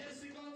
Yes, we